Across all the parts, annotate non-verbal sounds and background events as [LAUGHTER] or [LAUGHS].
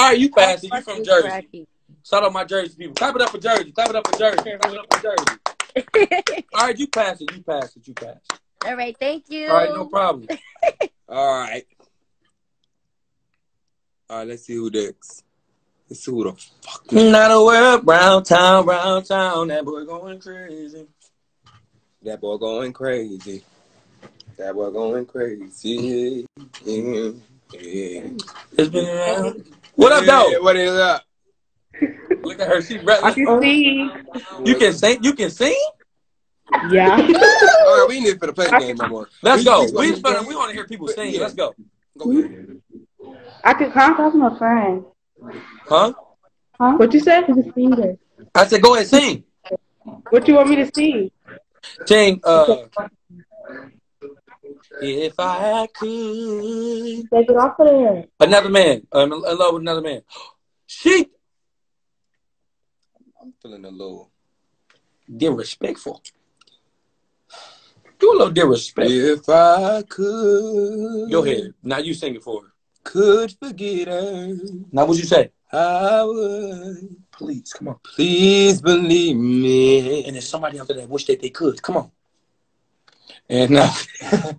All right, you pass it. You from Jersey. Shout out my Jersey people. Clap it up for Jersey. Clap it up for Jersey. Clap it up for Jersey. [LAUGHS] All right, you pass it. You pass it. You pass it. All right, thank you. All right, no problem. [LAUGHS] All right. All right, let's see who next. Let's see who the fuck. Not a world, round town, round town. That boy going crazy. That boy going crazy. That boy going crazy. Yeah, yeah. It's been around. What up, Yeah, though? What is up? [LAUGHS] Look at her. She breathless. I can see. You can sing. You can sing. Yeah. [LAUGHS] All right, we need for the play the game no more. Let's We- go. we- We finna, we want to hear people sing. Yeah. Let's go. Go ahead. I can contact my friend. Huh? Huh? What you said? He's a singer. I said, go ahead, sing. What you want me to sing? Sing. Uh, if I could. Take it off of there. Another man. Um, I'm in love with another man. [GASPS] She I'm feeling a little. disrespectful. Do a little disrespect. If I could. Go ahead. Now you sing it for her. Could forget her. Now what you say? I would. Please, come on. Please believe me. And there's somebody out there that wish that they could. Come on. And uh, [LAUGHS]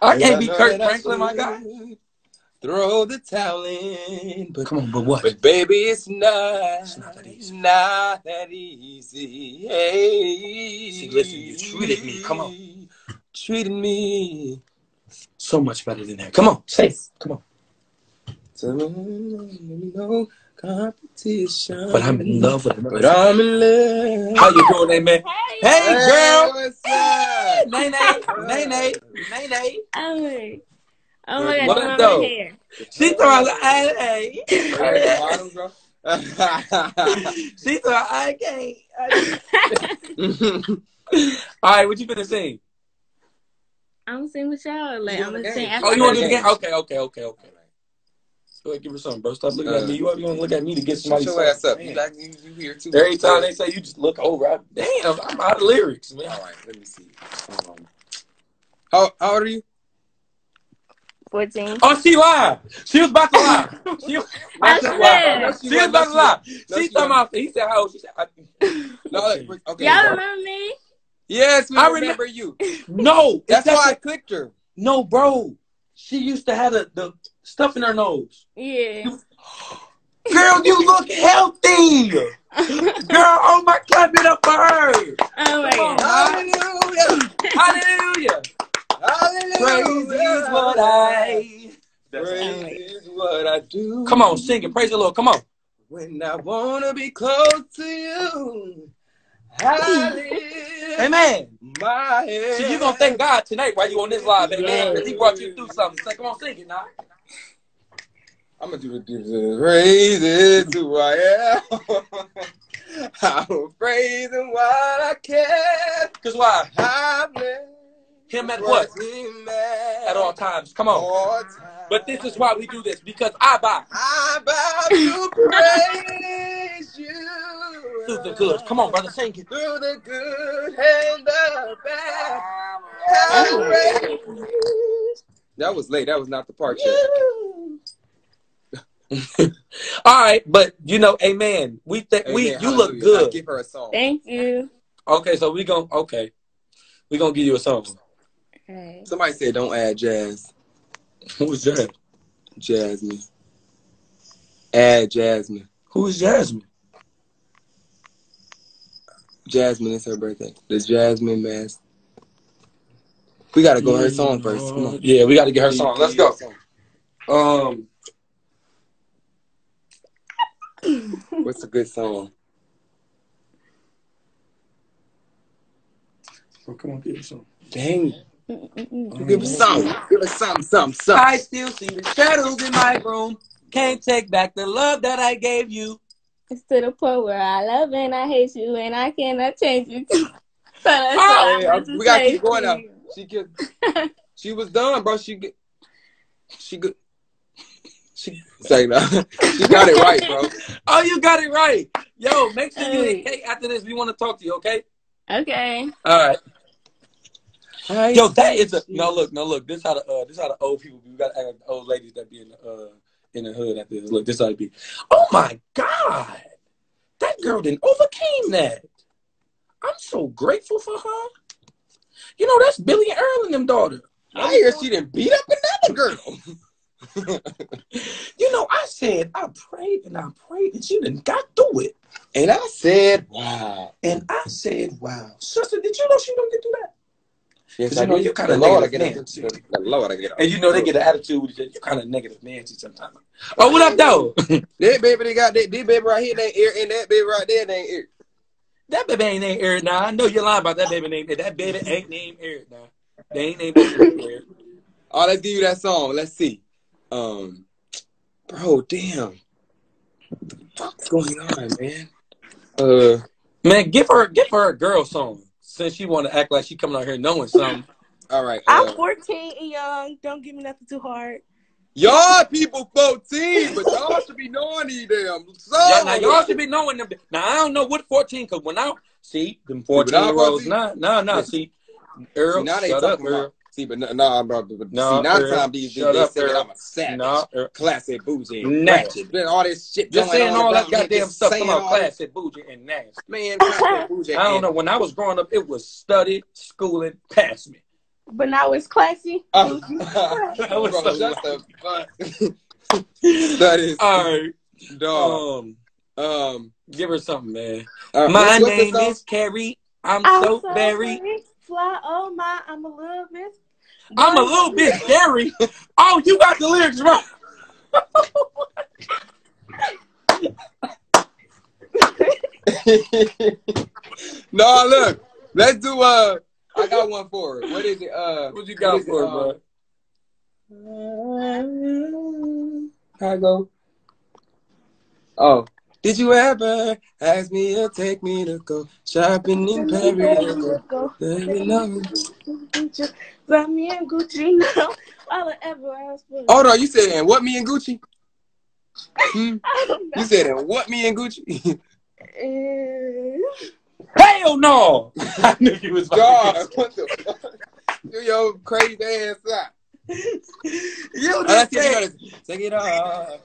I can't be know Kurt that Franklin, my guy. Throw the towel in, but Come on, but what? But baby, it's not. It's not that easy. Not that easy. Hey. See, listen, you treated me. Come on. Treated me. So much better than that. Come on, say. Come on. No competition. But I'm in love with her. But. I'm in love. How you doing, man? Hey. Hey, girl. what's up? Nay, nay, nay, nay, nay, nay. Oh my, oh my What God, up, do though? my hair. She thought I hey, Hey, hey. bottoms, bro. She thought I can't. I- All right, what you finna sing? I'm gonna sing with y'all. Like You I'm want gonna the sing. game? after Oh, you want to do I the finish. game? Okay, okay, okay, okay. Go ahead, give her something, bro. Stop looking at Uh, me. You always gonna look at me to get Shut somebody. your ass up. Man. You like you, you here too. Every time they say you just look over, I, damn, I'm out of lyrics, man. All right, let me see. Um, how, how old are you? 14. Oh, she lied. She was about to lie. [LAUGHS] She, was- That's she fair. was about to lie. No, She she talking about. He said, "How old?" She said, I, [LAUGHS] [LAUGHS] No, like, okay. Y'all remember me? Yes, we I remember, you. "No." That's why I clicked her. No, bro. She used to have the, the stuff in her nose. Yeah. [GASPS] Girl, you look healthy. [LAUGHS] Girl, oh my, clap it up for her. Oh my God. Hallelujah. Hallelujah. Hallelujah. Praise is what I. Praise is what I do. Come on, sing it. Praise the Lord. Come on. When I wanna be close to you. Hallelujah. Amen. My head. See, you gonna thank God tonight while you on this live, amen. Because He brought you through something. So come on, sing it now. I'm gonna do the the praises to who I am. I'm praising what I can. Cause why? I bless Him at what? Him At all times. Come on. All times. But this is why we do this because I buy I bow to praise you. through the good. Come on, brother, sing it. Through the good and the bad. I praise. That was late. That was not the part yet. [LAUGHS] All right, but you know, amen. We think we Amen. you look Hallelujah. Now good. Give her a song. Thank you. Okay, so we gonna okay. We gonna give you a song. Okay. Somebody said don't add jazz. [LAUGHS] Who's jazz? Jasmine. Add Jasmine. Who's Jasmine? Jasmine is her birthday. The Jasmine mask. We gotta go her song first. Come on. Yeah, we gotta get her song. Let's go. Um What's a good song? oh, come on, give us some. Dang. Mm-mm-mm. Give us something. Give us something, something, something. I still see the shadows in my room. Can't take back the love that I gave you. It's [LAUGHS] to the point where I love and I hate you and I cannot change you. [LAUGHS] so that's Oh, I Hey, want we gotta keep going to now. She get, [LAUGHS] she was done, bro. She get, she good. She say no. she got it right, bro. Oh, you got it right. Yo, make sure you Hey. hit Kate after this. We want to talk to you, okay? Okay. All right. Yo, that is a no look, no look. This how the uh, this how the old people be. We gotta act like the old ladies that be in the uh in the hood after this. Look, this ought to be. Oh my God, that girl didn't overcame that. I'm so grateful for her. You know, that's Billy and Earl and them daughter. I hear she didn't beat up another girl. [LAUGHS] [LAUGHS] you know, I said I prayed and I prayed and she didn't got through it. And I said, wow. And I said, wow. Sister, did you know she don't get through that? Yes, you know, you're kind of Lord, I Nancy. The Lord, I get. And you know they get an attitude with you. You kind of negative Nancy sometimes. Oh, what up, though? [LAUGHS] that baby they got that, that baby right here named Eric, and that baby right there named Eric. That baby ain't named Eric now. I know you're lying about that baby name. That baby ain't named Eric now. They ain't named Eric. Oh, let's give you that song. Let's see. Um, bro, damn. What's going on, man? Uh, man, give her give her a girl song since she want to act like she coming out here knowing something. [LAUGHS] All right. Uh, I'm 14 and young. Don't give me nothing too hard. Y'all people 14, but y'all should be knowing these damn songs. Y'all, now y'all should be knowing them. Now I don't know what 14 because when I see them 14 year olds, nah, nah, nah. See, Earl, see, now they shut talking up, about, See, but no, nah, bro. But no, see, now Earl, time these shut they say that I'm a savage, no, Earl. classic, bougie, nasty. Then all this shit. Just going saying on all that goddamn just stuff about all this- classic, bougie, and nasty. Man, classic, [LAUGHS] bougie, I don't know. When I was growing up, it was studied, schooling, pass me. But now it's classy. Bro, so shut the fuck. that is All right. dog. Um, Um, give her something, man. uh, My what's- what's the name is Carrie. I'm, I'm so, very. Fly. Oh my, I'm a little bit. I'm a little bit scary. [LAUGHS] Oh, you got the lyrics right. [LAUGHS] no, look. Let's do uh I got one for it. What is it? Uh What you got is it, for uh, it, bro? How I go? Oh. Did you ever ask me to take me to go shopping in Paris? Baby, no. Got me and Gucci now. All I ever asked for. Hold on, you said and what me and Gucci? Hmm? [LAUGHS] I don't know. You said and what me and Gucci? Eh, Hell no! [LAUGHS] I knew you was about God, to what the fuck? Do your crazy ass [LAUGHS] out. You just let's said, it. Take it off.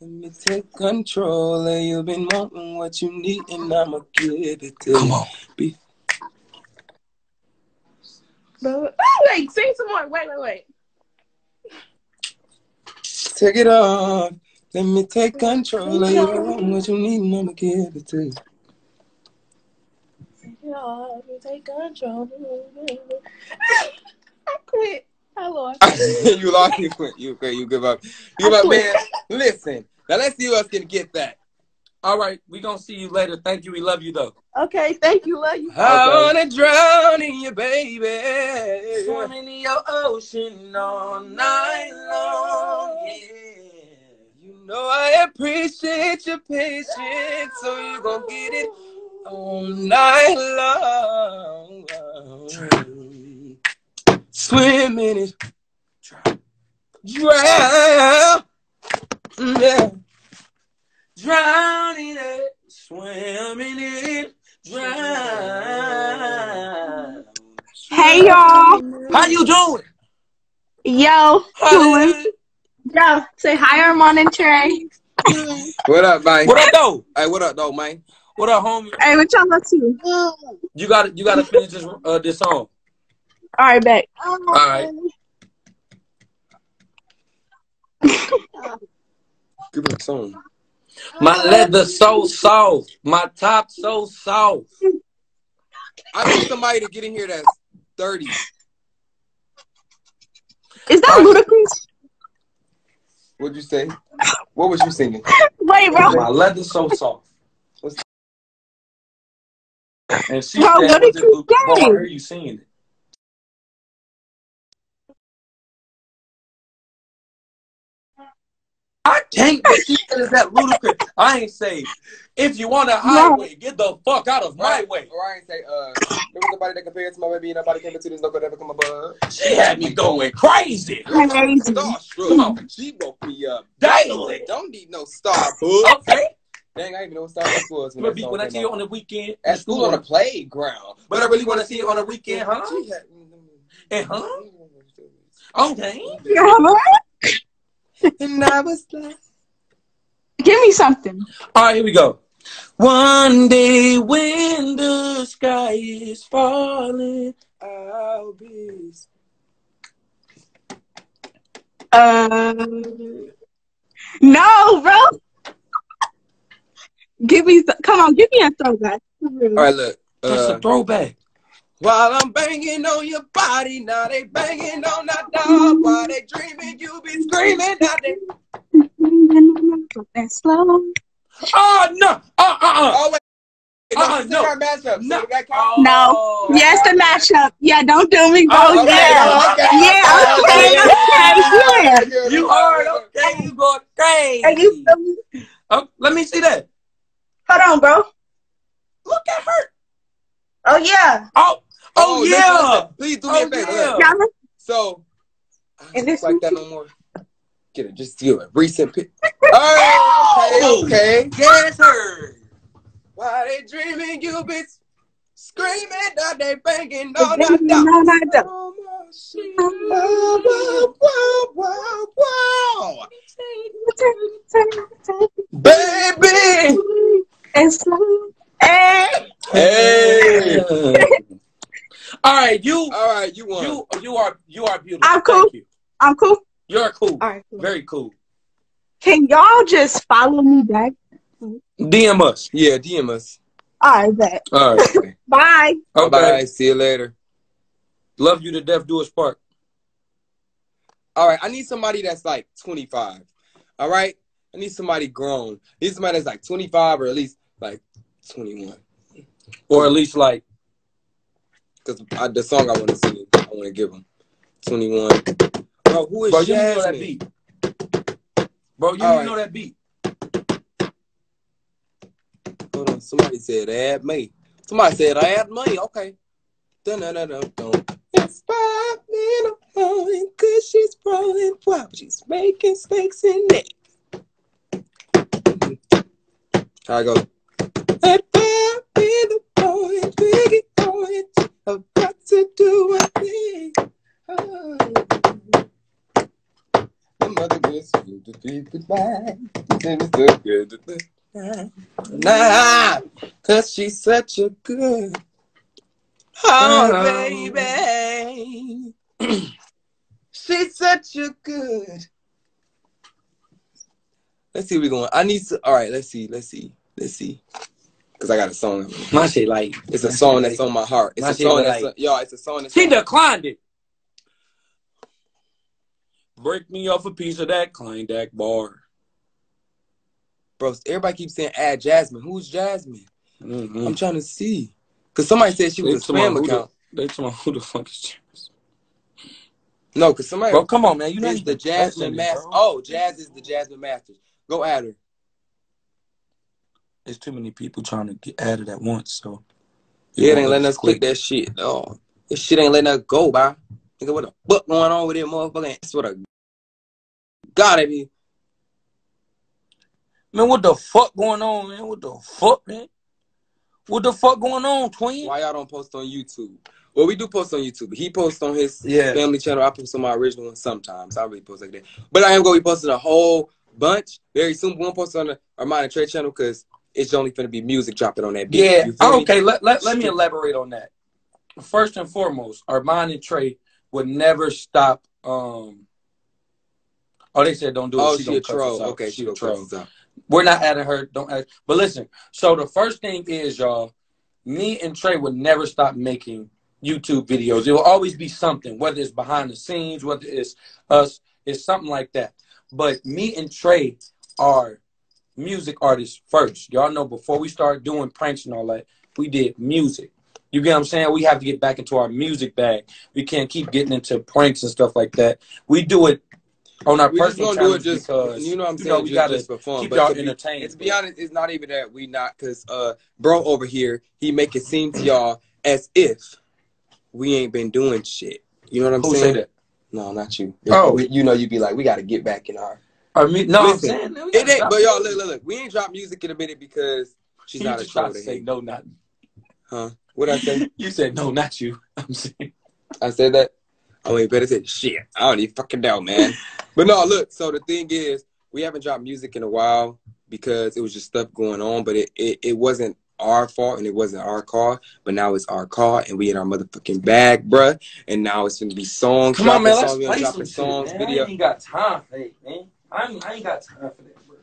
Let me take control. And you've been wanting what you need, and I'ma give it to you. Come on. Be- but, oh, wait, sing some more. Wait, wait, wait. Take it off. Let me take control. And you've been wanting what you need, and I'ma give it to you. Yeah, you take control. [LAUGHS] I quit. I lost. [LAUGHS] you lost. You quit. You quit. You give up. You give up, man. Listen. Now let's see who else can get that. All right, we gonna see you later. Thank you. We love you though. Okay, thank you. Love you. I wanna drown in you, baby. Swimming in your ocean all night long. Yeah. You know I appreciate your patience, so you gon' get it all night long. Swim in it, drown, yeah. Drown in it, swim in it, drown. Hey y'all. How you doing? Yo. Hi. Yo. Say hi Armon and Trey. What up, man? What up, though? Hey, what up, though, man? What up, homie? Hey, what y'all up to? You got to You got to finish this uh, this song. Alright, back. All right. [LAUGHS] Give me a song. My leather so soft, my top so soft. I need somebody to get in here that's 30. Is that Ludacris? What'd you say? What was you singing? Wait, bro. My leather so soft. And she Bro, said, what was did you Luke? Bro, I say? you singing it. I can't but she said that Ludacris. I ain't say if you want a highway, get the fuck out of my way. Or I ain't say, uh, there was nobody that compared to my baby, and nobody came into this, no could ever come above. She had me going crazy. Crazy. Starstruck. Come on. She woke me up. Daily. Don't need no Starbucks. Okay. Dang, I didn't even know what Starbucks was. When, When I that when I see you on the weekend, At school on the playground. But I really want to see you on the weekend, huh? She had- And huh? Okay. Yeah, [LAUGHS] and I was like, Give me something. All right, here we go. One day when the sky is falling, I'll be. Uh, no, bro. Give me, some, come on, give me a throwback. all right, look. That's Uh, a throwback. While I'm banging on your body, now they banging on that dog. While they dreaming, you be screaming. Now they. That's slow. Oh no! Uh uh uh! Oh wait. This is no. our matchup. No. So that count? No. Oh. Yes, the matchup. Yeah, don't do me. Oh, Oh, okay, yeah. okay, Yeah, okay, okay, yeah. You are okay. You going crazy. Are you feel? Oh, let me see that. Hold on, bro. Look at her. Oh, yeah. Oh, oh, oh listen, yeah. listen. Please do me Oh, a favor. yeah. Look. Y'all So, I don't like that no more. Get it. Just steal a recent pic. Oh, okay, okay. Yes, her. Why they dreaming, you be screaming that they banging No, on that dog. no, no, no. Oh, my shit. Wow, wow, wow, wow. Baby! And slow. Hey. Hey! All right, you, All right, you you, you are, you are beautiful. I'm cool. Thank you. I'm cool. You're cool. All right. cool. Very cool. Can y'all just follow me back? DM us. yeah, DM us. All right, bet. All right. [LAUGHS] Bye. Okay. Bye. See you later. Love you to death. Do us part. All right, I need somebody that's like 25. All right? I need somebody grown. I need somebody that's like 25 or at least like 21. Or at least like, Because the song I want to sing, I want to give him. 21. Bro, who is bro, you know that beat. Bro, you All know that beat. Hold on. Somebody said add me. Somebody said add me. Okay. Dun, dun, dun, dun, dun. It's five minutes rolling, cause she's rolling while she's making steaks in it. How I go? At five in the morning, big going, I've got to do a thing. Oh. The mother gets you to be goodbye. And it's so good to be. Nah, cause she's such a good. Oh, baby. [CLEARS THROAT] she's such a good. Let's see where we going. I need to. All right, let's see. Let's see. Let's see. Cause I got a song. My shit like, It's a song that's on my heart. It's My a song that's like- y'all. It's a song that's. she declined it. Break me off a piece of that Kleindak bar. Bro, everybody keeps saying add Jasmine. Who's Jasmine? Mm-hmm. I'm trying to see. Cause somebody said she was a They talking spam account. the- They talking about who the fuck is Jasmine. No, cause somebody Bro, come on, man. You know the Jasmine Master. Master. Oh, Jazz is the Jasmine Masters. Go at her. There's too many people trying to get added at once, so. Yeah, it ain't letting us click that shit. No, this shit ain't letting us go, by. Nigga, what the fuck going on with it, motherfucker? That's what a gotta be. Man, what the fuck going on, man? What the fuck, man? What the fuck going on, twin? Why y'all don't post on YouTube? Well, we do post on YouTube. He posts on his Yeah. family channel. I post on my original one sometimes. I really post like that. But I am going to be posting a whole bunch very soon. We won't post on the and Trey channel because it's only going to be music dropping on that beat. Yeah. Okay. Let, let, let me elaborate on that. First and foremost, Armon and Trey would never stop. Um. Oh, they said don't do it. Oh, She she, a troll. Okay, she she a troll. troll. We're not adding her. Don't add. But listen. So the first thing is, y'all, me and Trey would never stop making YouTube videos. It will always be something, whether it's behind the scenes, whether it's us, it's something like that. But me and Trey are music artists first. Y'all know before we start doing pranks and all that, we did music. You get what I'm saying? We have to get back into our music bag. We can't keep getting into pranks and stuff like that. We do it on our We just personal gonna do it just, because you know what I'm you saying? know, we just, gotta just for fun. keep y'all to entertained. And to be honest, it's not even that we not because uh, bro over here he make it seem to y'all as if we ain't been doing shit. You know what I'm Who saying? say that? No, not you. Oh. You know you'd be like, we got to get back in our. I mean, no, Listen, I'm saying man, It ain't, but y'all look, look, look. We ain't dropped music in a minute because she's you not a just tried to to say no, not Huh? What I say? [LAUGHS] you said no, not you. [LAUGHS] I'm saying I said that. Oh wait, better say shit. I don't even fucking know, man. [LAUGHS] But no, look. So the thing is, we haven't dropped music in a while because it was just stuff going on. But it it, it wasn't our fault and it wasn't our car. But now it's our car and we in our motherfucking bag, bruh. And now it's gonna be songs. Come on, man. Let's songs, play some songs, shit, man. video. I ain't got time for that, man. I ain't, I ain't got time for that, bro.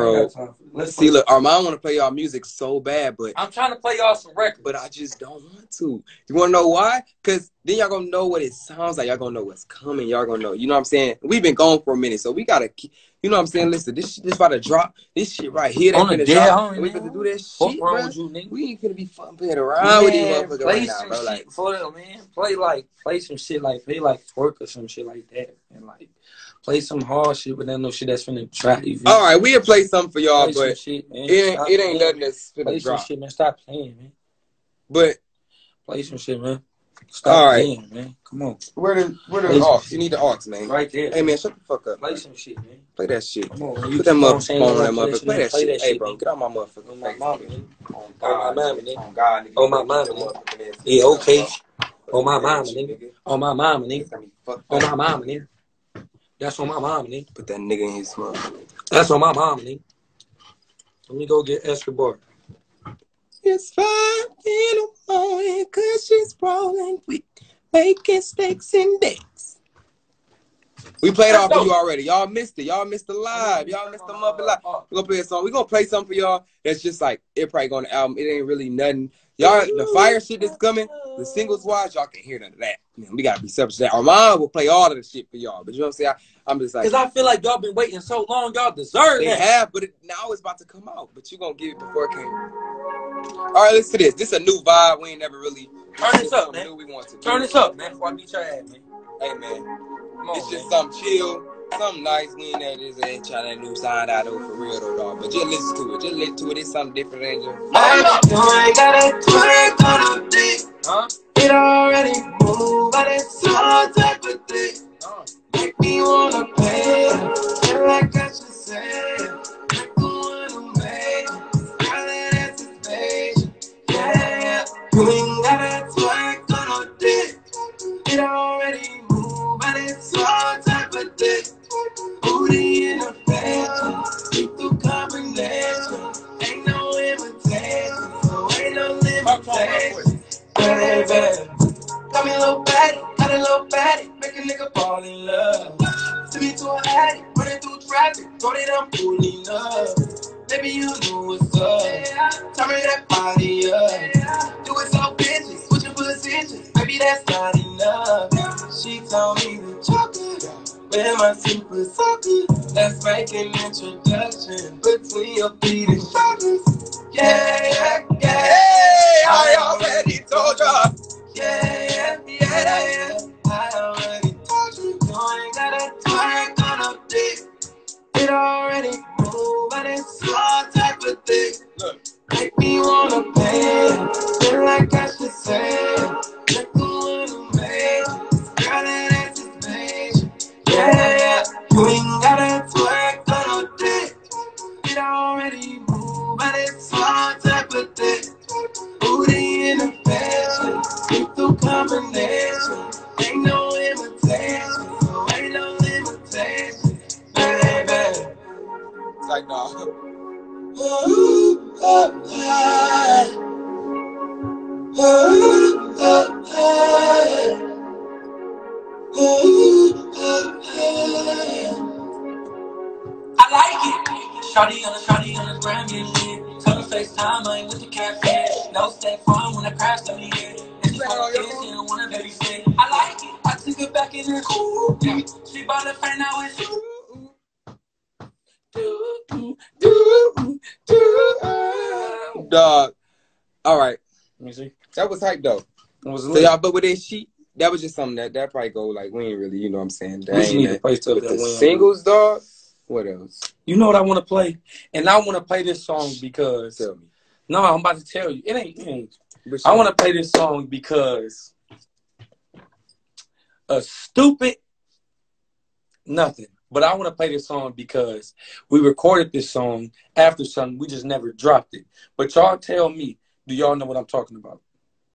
I ain't got time for that. Let's see, play- look, Armon want to play y'all music so bad, but I'm trying to play y'all some records. but I just don't want to. You want to know why? Because then y'all gonna know what it sounds like. Y'all gonna know what's coming. Y'all gonna know. You know what I'm saying? We've been gone for a minute, so we gotta. keep You know what I'm saying? Listen, this shit, this about to drop. This shit right here, they On the finna dead drop. homie, And we man. finna do that What's shit, wrong bro. with you, nigga? We ain't gonna be fun playing around with these Man, motherfuckers play right now, some bro. shit Like, for them, man. Play like play some shit like play like twerk or some shit like that, and like play some hard shit, but then no shit that's finna trap you. all right, we'll play something for y'all, play but shit, it ain't Stop it ain't playing. nothing that's Play finna some shit, man. Stop playing, man. But Play some shit, man. Stop All right. playing, man. Come on, where the where the Play aux? You need the aux, man. right there. Hey man, shut the fuck up. play man. some shit, man. Play that shit. Come on, man. Put that motherfucker saying phone you on that motherfucker. Play that Play shit. that Hey, bro, man. get on my motherfucker. On my face, mama, nigga. nigga. Oh, on my mama, nigga. nigga. On God, nigga. On my Keep mama, nigga. Yeah, okay. On my mama, nigga. On my mama, nigga. It's gonna be fucked On my mama, nigga. That's on my mama, nigga. Put that nigga in his mouth. That's on my mama, nigga. Let me go get Escobar. It's five in the morning, cause she's rolling with making steaks and dicks. We played off for you already. Y'all missed it. Y'all missed the live. Oh, y'all missed the up live. We're gonna play a song. We're gonna play something for y'all that's just like it probably going to album. It ain't really nothing. Y'all the fire shit that's coming, the singles wise, y'all can hear none of that. Man, we gotta be separate to that. Armon will play all of the shit for y'all. But you know what I'm saying? I, am just like Because I feel like y'all been waiting so long, y'all deserve they that. have, but it, now it's about to come out. But you gonna get it before it came. All right, listen to this. This a new vibe. We ain't never really Turn this up, something man. we want to. Turn this up, man, before I beat your ass, man. Hey man, Come on, it's just man. something chill, something nice. We ain't that this ain't trying that new sound out though for real though, dog. But just listen to it. Just listen to it. It's something different, Angel. Huh? Huh? It already moved, but it's all type of thing. Make me wanna pay. Feel like I should say. My super sucker? Let's make an introduction between your feet and shoulders. Yeah, yeah, yeah. Hey, I already told ya. Yeah, yeah, yeah, yeah. I already told you. You ain't gotta twerk on no dick. It already moved, but it's all type of thing. Look. Make me wanna pay. Feel like I should say. Lethal combination. Dog. All right. Let me see. That was hype though. Was So y'all, but with that sheet, that was just something that that probably go like we ain't really, you know what I'm saying. That We just need to play stuff that the singles, dog. What else? You know what I want to play? And I want to play this song because Tell me. no, I'm about to tell you. It ain't. It ain't. I want to play this song because a stupid nothing. But I want to play this song because we recorded this song after something. We just never dropped it. But y'all tell me, do y'all know what I'm talking about?